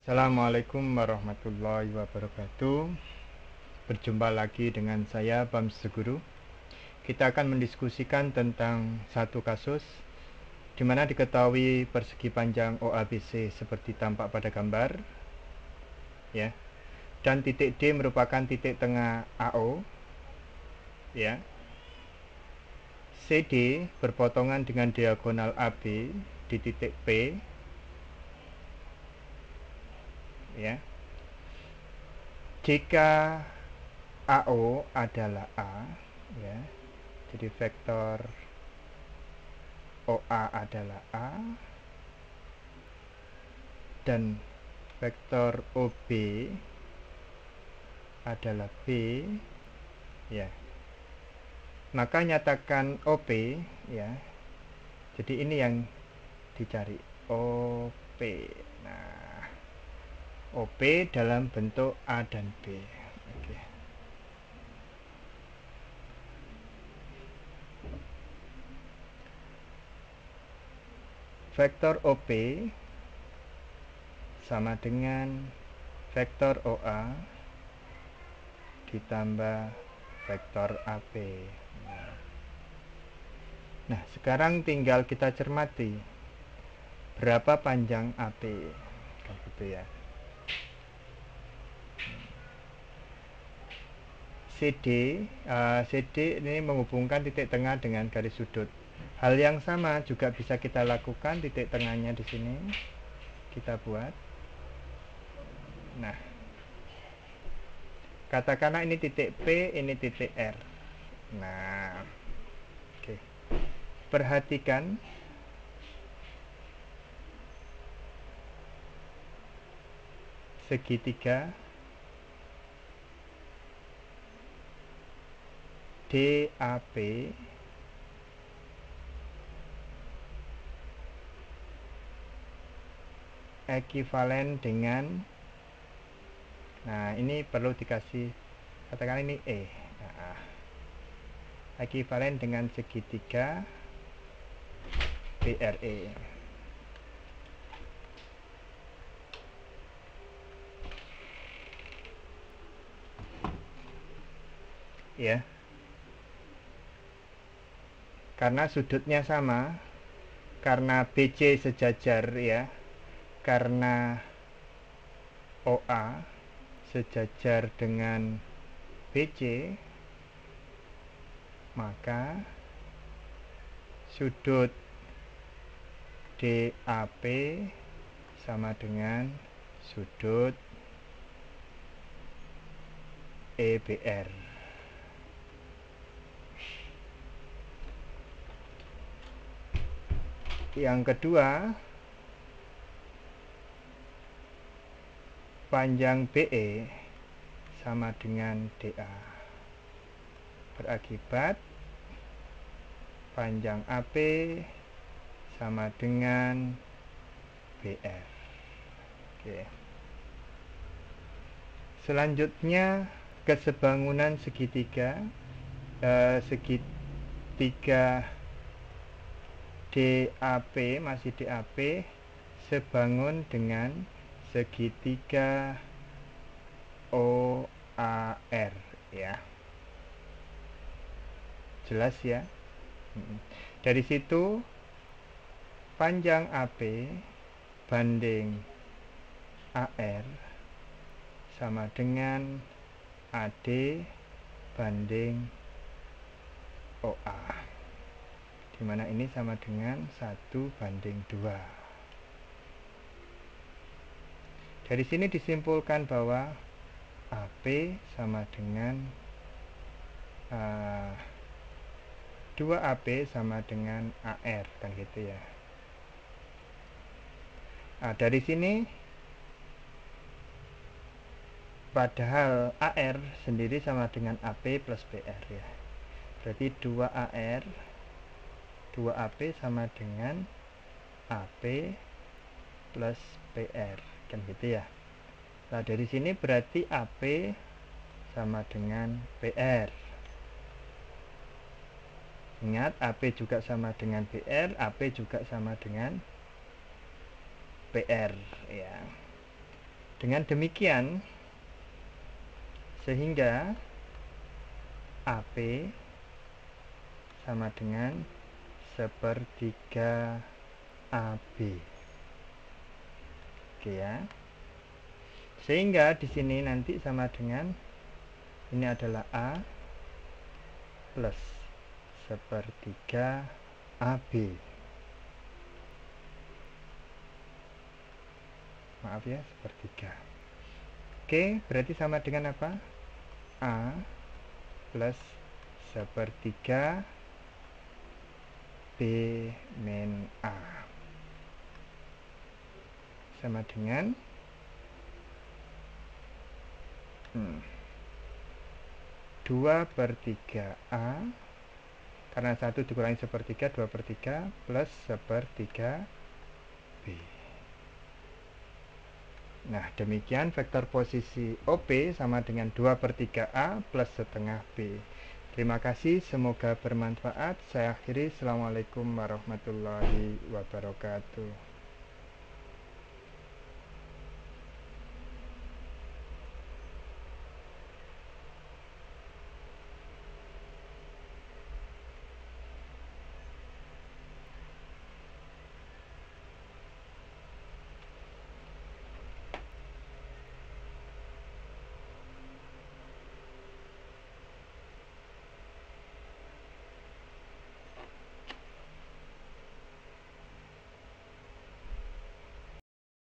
Assalamualaikum warahmatullahi wabarakatuh. Berjumpa lagi dengan saya Bam Seguru Kita akan mendiskusikan tentang satu kasus di mana diketahui persegi panjang OABC seperti tampak pada gambar ya. Dan titik D merupakan titik tengah AO ya. CD berpotongan dengan diagonal AB di titik P ya. Jika AO adalah A ya. Jadi vektor OA adalah A. Dan vektor OB adalah B ya. Maka nyatakan OP ya. Jadi ini yang dicari OP nah OP dalam bentuk A dan B. Oke. Vektor OP sama dengan vektor OA ditambah vektor AP. Nah, sekarang tinggal kita cermati berapa panjang AP. Gitu ya. CD uh, CD ini menghubungkan titik tengah dengan garis sudut. Hal yang sama juga bisa kita lakukan titik tengahnya di sini. Kita buat. Nah katakanlah ini titik P ini titik R. Nah oke. Okay. perhatikan. Segitiga DAP ekivalen dengan nah ini perlu dikasih katakan ini E. Nah, ekivalen dengan segitiga BRE ya karena sudutnya sama. Karena BC sejajar ya. Karena OA sejajar dengan BC maka sudut DAP sama dengan sudut EBR yang kedua panjang BE sama dengan DA berakibat panjang AP sama dengan BR Oke. selanjutnya kesebangunan segitiga eh, segitiga DAP masih DAP sebangun dengan segitiga OAR ya. Jelas ya? Dari situ panjang AP banding AR sama dengan AD banding OA di mana ini sama dengan 1 banding 2 dari sini disimpulkan bahwa AP sama dengan uh, 2AP sama dengan AR kan gitu ya. Nah, dari sini padahal AR sendiri sama dengan AP plus BR ya. Berarti 2AR 2AP sama dengan AP plus PR kan gitu ya. Nah dari sini berarti AP sama dengan PR ingat AP juga sama dengan PR AP juga sama dengan PR ya. Dengan demikian sehingga AP sama dengan sepertiga AB oke ya. Sehingga di sini nanti sama dengan ini adalah A plus sepertiga AB maaf ya sepertiga oke berarti sama dengan apa? A plus sepertiga min A sama dengan hmm, 2 per 3 A karena 1 dikurangi sepertiga 2 per 3 plus sepertiga B Nah, demikian vektor posisi OP sama dengan 2 per 3A plus setengah B. Terima kasih, semoga bermanfaat. Saya akhiri. Assalamualaikum warahmatullahi wabarakatuh.